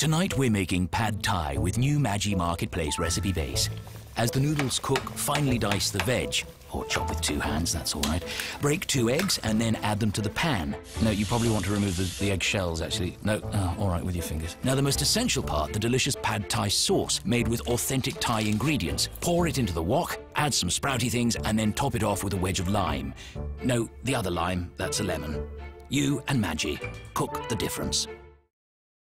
Tonight we're making pad thai with new Maggi Marketplace recipe base. As the noodles cook, finely dice the veg, or chop with two hands, that's all right. Break two eggs and then add them to the pan. No, you probably want to remove the, the egg shells, actually. No, oh, all right, with your fingers. Now, the most essential part, the delicious pad thai sauce, made with authentic Thai ingredients. Pour it into the wok, add some sprouty things, and then top it off with a wedge of lime. No, the other lime, that's a lemon. You and Maggi, cook the difference.